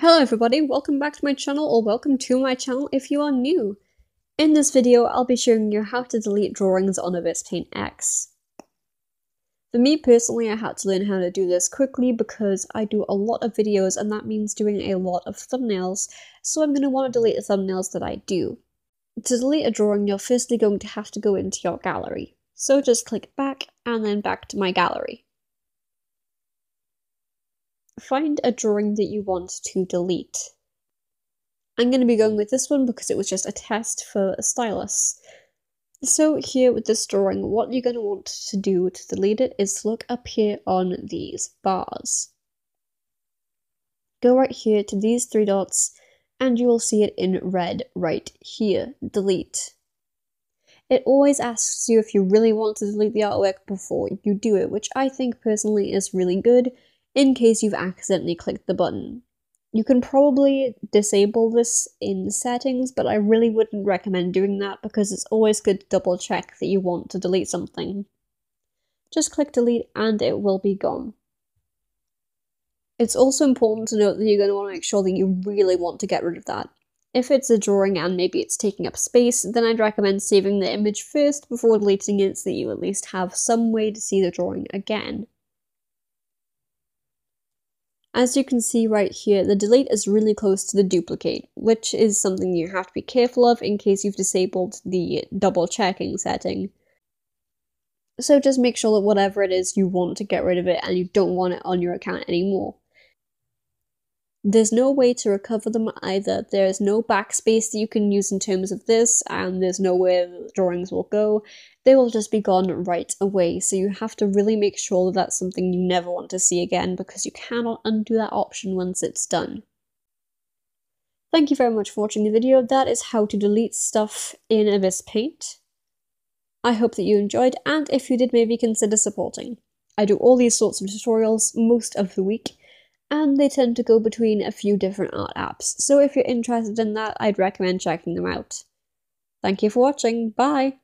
Hello everybody, welcome back to my channel or welcome to my channel if you are new. In this video, I'll be showing you how to delete drawings on Ibis Paint X. For me personally, I had to learn how to do this quickly because I do a lot of videos and that means doing a lot of thumbnails, so I'm going to want to delete the thumbnails that I do. To delete a drawing, you're firstly going to have to go into your gallery. So just click back and then back to my gallery find a drawing that you want to delete. I'm going to be going with this one because it was just a test for a stylus. So here with this drawing, what you're going to want to do to delete it is look up here on these bars. Go right here to these three dots and you will see it in red right here, delete. It always asks you if you really want to delete the artwork before you do it, which I think personally is really good in case you've accidentally clicked the button. You can probably disable this in settings, but I really wouldn't recommend doing that because it's always good to double check that you want to delete something. Just click delete and it will be gone. It's also important to note that you're going to want to make sure that you really want to get rid of that. If it's a drawing and maybe it's taking up space, then I'd recommend saving the image first before deleting it so that you at least have some way to see the drawing again. As you can see right here, the delete is really close to the duplicate, which is something you have to be careful of in case you've disabled the double checking setting. So just make sure that whatever it is you want to get rid of it and you don't want it on your account anymore. There's no way to recover them either. There's no backspace that you can use in terms of this, and there's nowhere the drawings will go. They will just be gone right away, so you have to really make sure that that's something you never want to see again because you cannot undo that option once it's done. Thank you very much for watching the video. That is how to delete stuff in Ibis Paint. I hope that you enjoyed, and if you did, maybe consider supporting. I do all these sorts of tutorials most of the week, and they tend to go between a few different art apps, so if you're interested in that, I'd recommend checking them out. Thank you for watching, bye!